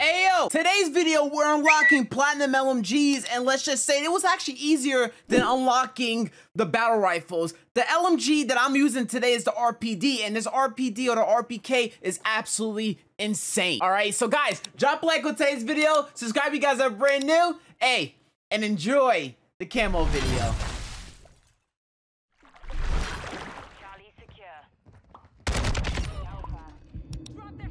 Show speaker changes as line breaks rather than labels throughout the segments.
Ayo! Today's video, we're unlocking Platinum LMGs, and let's just say it was actually easier than unlocking the battle rifles. The LMG that I'm using today is the RPD, and this RPD or the RPK is absolutely insane. All right, so guys, drop a like on today's video, subscribe if you guys are brand new, hey, and enjoy the camo video.
Charlie secure. Alpha. Drop their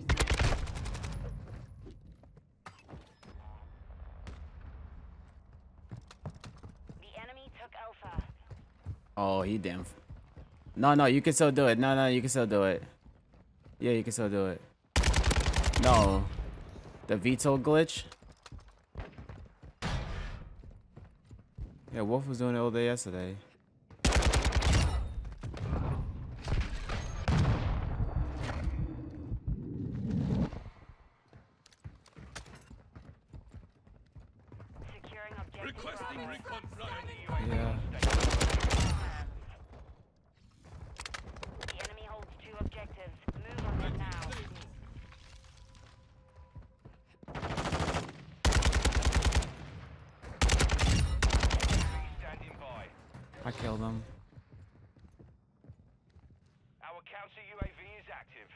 The enemy took Alpha.
Oh, he damn. No, no, you can still do it. No, no, you can still do it. Yeah, you can still do it. No. The veto glitch? Yeah, Wolf was doing it all day yesterday.
Securing objective
Requesting
Bravo.
recon flight.
Yeah.
The enemy holds two objectives. Move on them now.
Standing by.
I killed him.
Our counter UAV is active.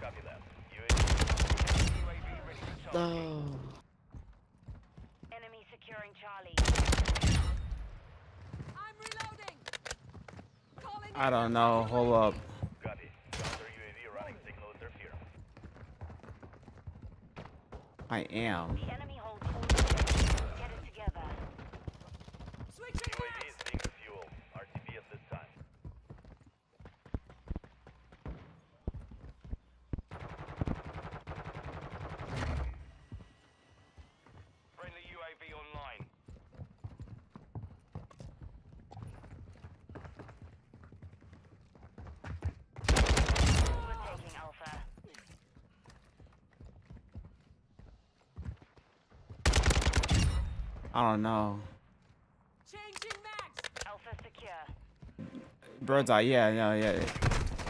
Copy that. UAV, UAV ready to target.
Enemy securing Charlie.
I'm reloading. Calling
I don't know. Hold up. I am.
The enemy holds all objectives. Get it together.
switching
UAV
mags.
is being fuel. RTB at this time. Friendly UAV online.
We're taking Alpha.
I don't know.
Changing mags.
Alpha secure.
Bird's eye. Yeah, yeah, yeah.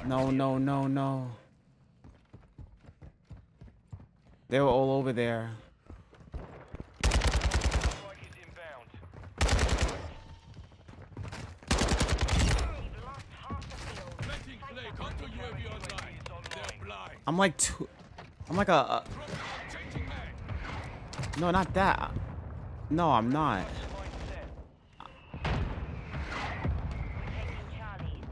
No, no, no, no. They were all over there.
Strike is inbound.
We've lost half the field.
Letting play. Counter UAV online. They're blind.
I'm like two. I'm like a. a no, not that. No, I'm not.
Mindset.
Taking Charlie.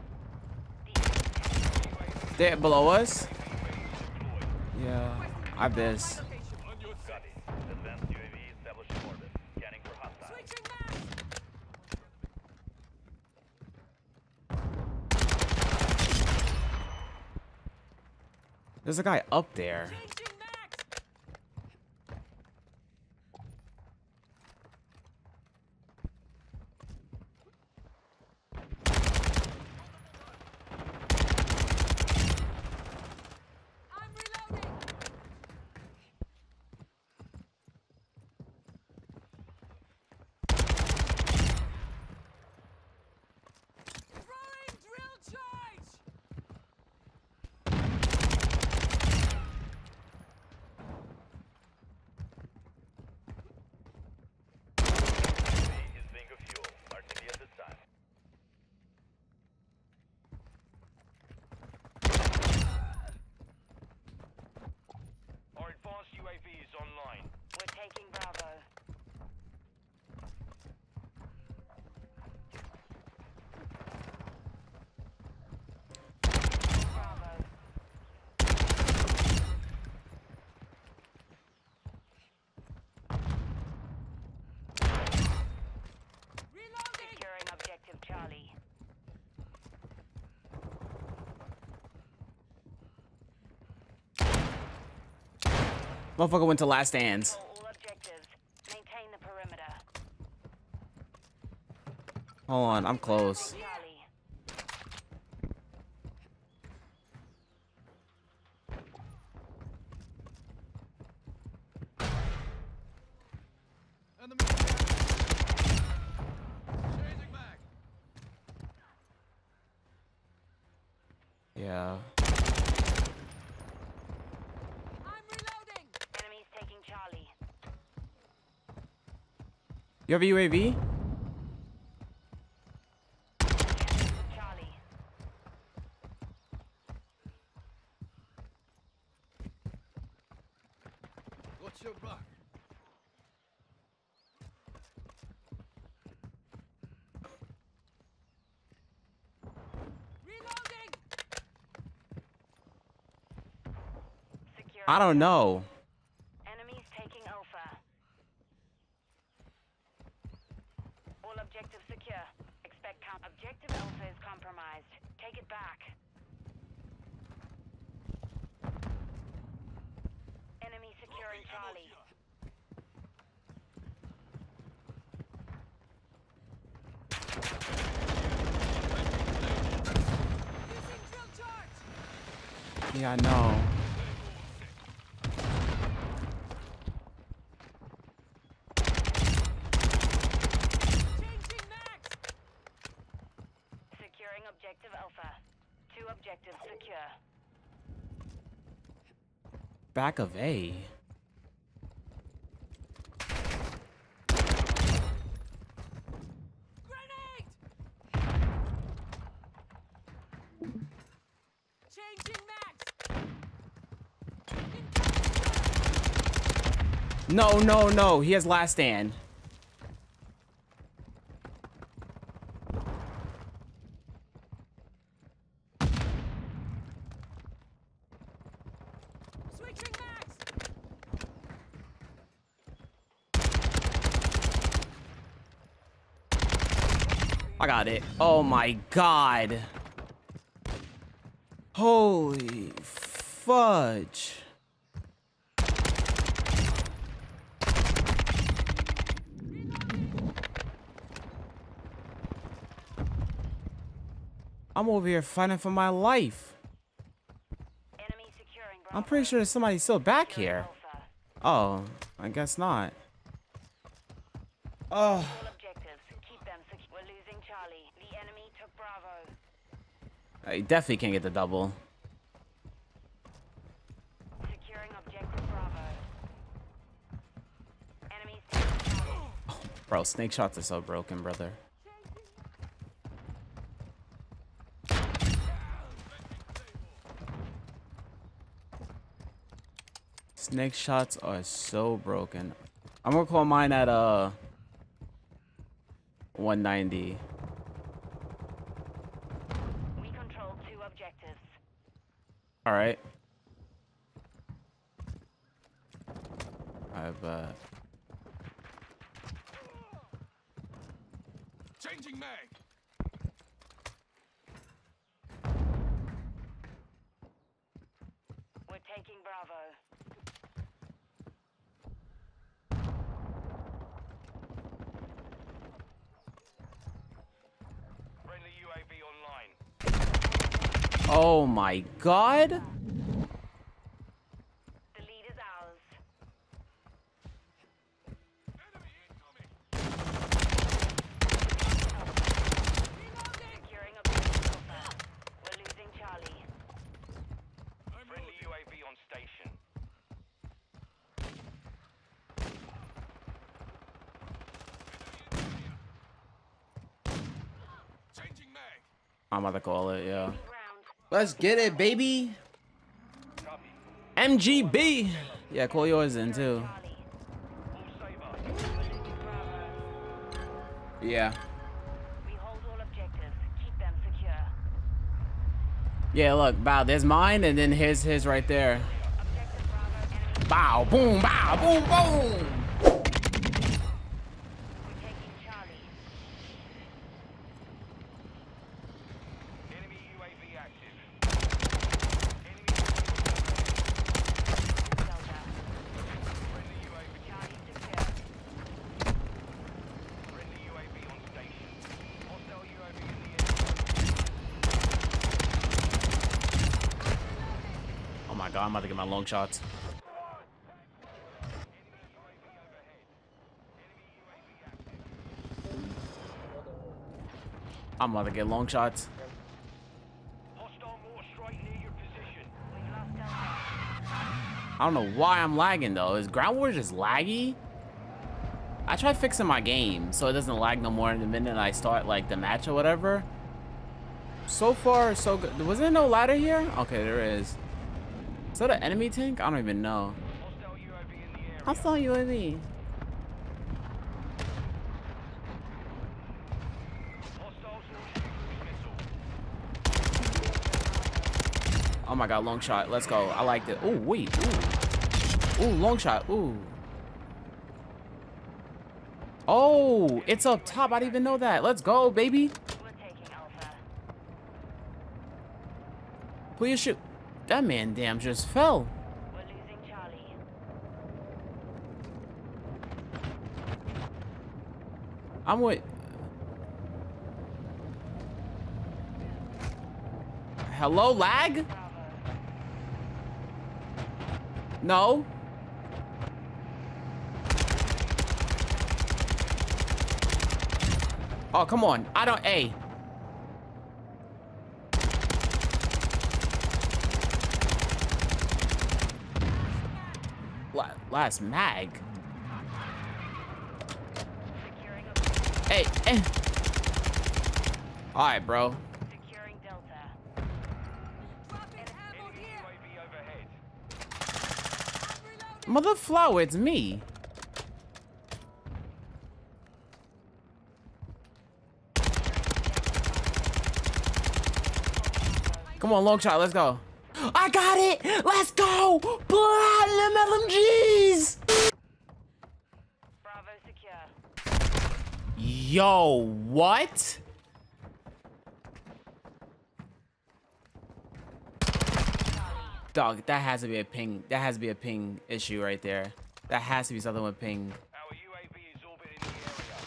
The
They're below us. Yeah, I this. There's a guy up there.
Changing mags. I'm reloading. Throwing drill charge.
UAV is being a fuel. RTB at this time. Our advanced UAV is online.
We're taking Bravo. Bravo.
Reloading.
Securing objective Charlie.
Motherfucker went to last stands.
Control all objectives. Maintain the perimeter.
Hold on, I'm close.
Charlie.
Yeah.
I'm reloading.
Enemies taking Charlie.
You have a UAV?
What's your back?
I don't know.
Enemies taking Alpha. All objectives secure. Expect count. Objective Alpha is compromised. Take it back. Enemy securing Charlie.
Using drill charge.
Yeah, I know.
Securing objective Alpha. Two objectives secure.
Back of A. No, no, no. He has last stand. I got it. Oh my god. Holy fudge. I'm over here fighting for my life.
Enemy securing Bravo.
I'm pretty sure there's somebody still back here. Oh, I guess not. Oh.
All objectives. Keep them secure. We're losing Charlie. The enemy took Bravo.
I definitely can't get the double.
Securing objective Bravo. Enemies taking Charlie.
Bro, snake shots are so broken, brother. Snake shots are so broken. I'm gonna call mine at uh 190.
We control two objectives.
All right. I have bet.
Changing mag.
We're taking Bravo.
Friendly UAV online.
Oh my god.
The lead is ours.
Enemy incoming.
Securing objective Alpha. We're losing Charlie.
I'm
Friendly
reloading.
UAV on Oh station.
Changing mag.
I'm about to call it, yeah. Let's get it, baby. MGB. Yeah, call yours in too. Yeah. Yeah, look, bow. There's mine, and then here's his right there. Bow, boom, bow, boom, boom. long shots. I'm about to get long shots. I don't know why I'm lagging though. Is Ground War just laggy? I try fixing my game so it doesn't lag no more the minute I start like the match or whatever. So far, so good. Was there no ladder here? Okay, there is. Is that an enemy tank? I don't even know.
Hostile UAV in the area.
I saw UAV.
Hostiles launching.
Oh my god, long shot. Let's go. I liked it. Oh, wait. Ooh. Ooh, long shot. Ooh. Oh, it's up top. I didn't even know that. Let's go, baby.
We're.
Please shoot. That man damn just fell.
We're losing Charlie.
I'm with. Hello, lag? No. Oh, come on. I don't. Hey. Last mag.
Objective.
Hey, eh. All right, bro.
Securing Delta.
Dropping ammo
Enemy
here.
UAV overhead.
I'm reloading.
Mother flower, it's me. Come on, long shot, let's go. I got it! Let's go! Platinum LMGs!
Bravo secure.
Yo, what? Dog, that has to be a ping. That has to be a ping issue right there. That has to be something with ping.
Our UAV is orbiting the area.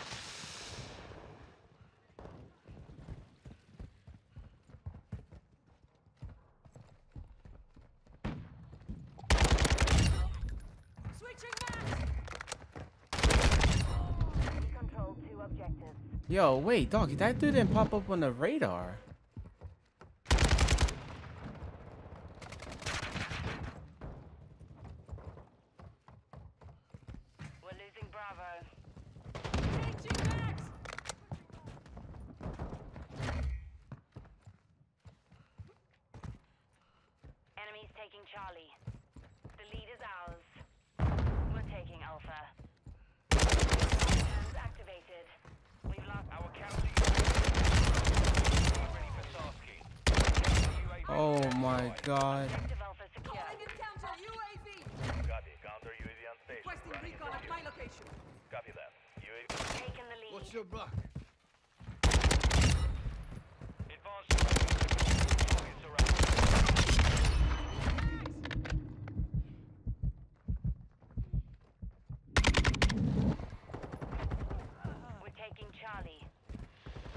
Switching max.
Control two objectives.
Yo, wait, dog, that dude didn't pop up on the radar.
We're losing Bravo.
Changing max.
Enemies taking Charlie. The lead is ours. We're taking Alpha. Hands activated. We've lost
Our counter UAV ready for tasking. Counter UAV
Oh my god.
objective Alpha secure.
Calling in counter UAV.
Copy. Counter UAV on station.
Requesting recon at my location.
Copy that. UAV.
Taking the lead.
What's your buck?
Advanced UAV. Targets around.
We're taking Charlie.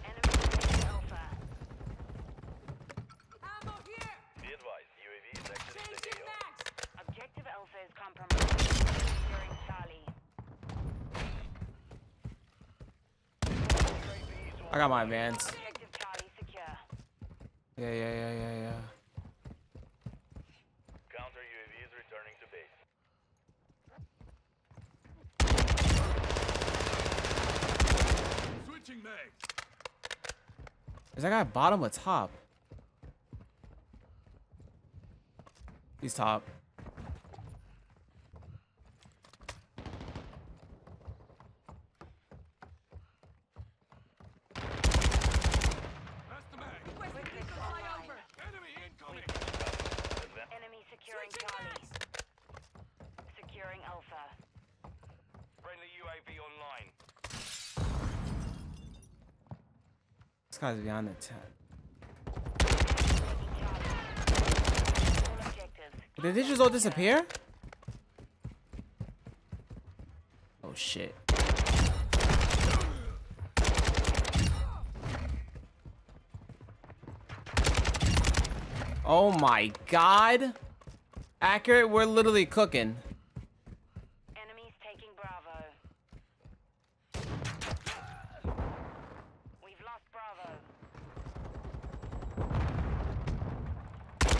Enemy taking Alpha.
Ammo here.
Be advised. UAV is exiting the
Changing
AO.
max.
Objective Alpha is compromised. Securing Charlie.
UAV is
I got my advance.
Objective
Yeah, yeah, yeah, yeah, yeah.
Counter UAV is returning to base.
Switching mag.
Is that guy bottom or top? He's top.
That's the mag.
Requesting recon flyover.
Enemy incoming.
Enemy securing
Switching
Charlie.
max.
Securing Alpha.
Friendly UAV online.
This guy's behind the tent. Did they just all disappear? Oh shit. Oh my god. Accurate, we're literally cooking.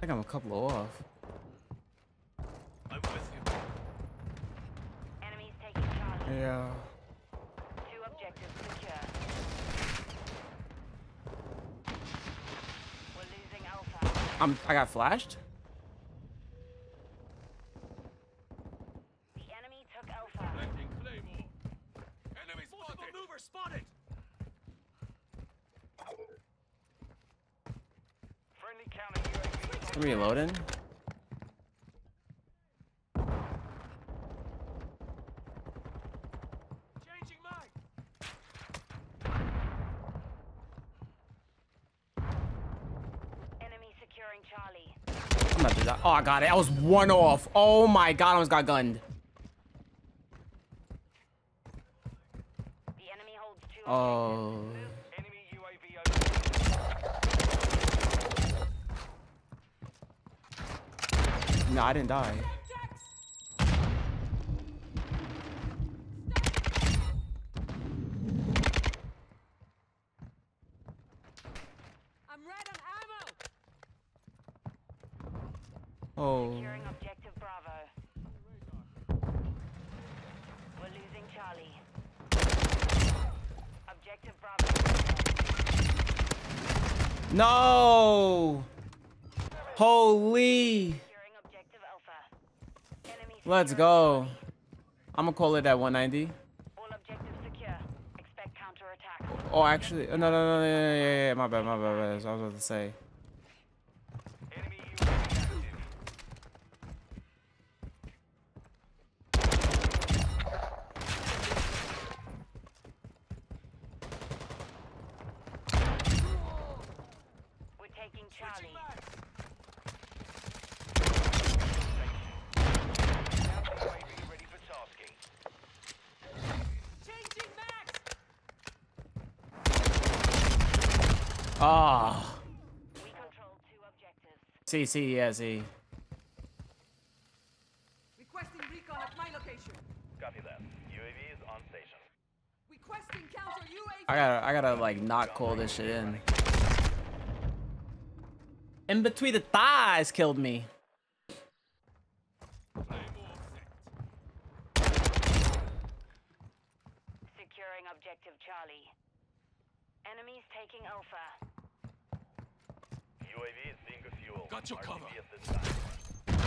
I think I'm a couple off.
I'm with you.
Enemies taking Two objectives secure. We're losing Alpha.
I'm. I got flashed.
The enemy took Alpha.
Planting Claymore. Enemy spotted. mover spotted.
Friendly counter UAV.
Let me loading.
Changing mag.
Enemy securing Charlie.
I'm about to die. Oh, I got it. I was one off. Oh my god, I almost got gunned.
The enemy holds two
Oh.
Enemy
No, I didn't die.
Dex. I'm red on ammo.
Oh.
Securing objective Bravo. We're losing Charlie. Objective Bravo.
No. Holy. Let's go. I'm gonna call it at 190.
All objectives secure. Expect counterattack.
Oh, actually, no, no, no, no, yeah, yeah, yeah, my bad, my bad, my bad. That's what I was about to say.
Enemy UAV active.
We're taking Charlie.
Counter UAV ready for tasking.
Changing mags.
Ah.
We control two objectives.
See, see, yeah, see.
Requesting recon at my location.
Copy that. UAV is on station.
Requesting counter UAV.
I gotta, I gotta like not call this shit in. In between the thighs killed me.
Securing objective Charlie. Enemies taking Alpha.
UAV is being refueled.
Got your
RTB
cover.
at this time.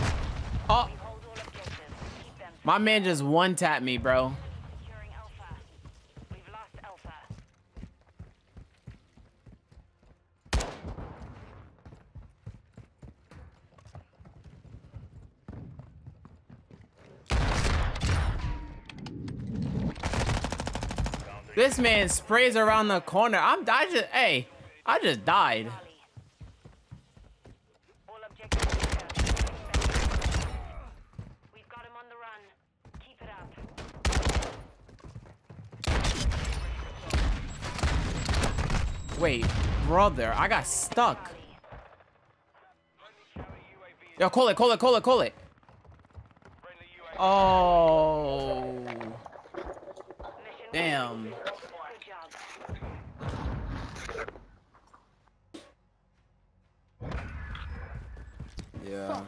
Oh,
We hold all objectives. Keep them
my man just one tapped me, bro.
securing Alpha. We've lost Alpha.
This man sprays around the corner. I'm, I just, hey, I just died.
Charlie. All objectives secure. We've got him on the run. Keep it up.
Wait, brother, I got stuck. Yo, call it, call it, call it, call it. Oh. Damn. Yeah.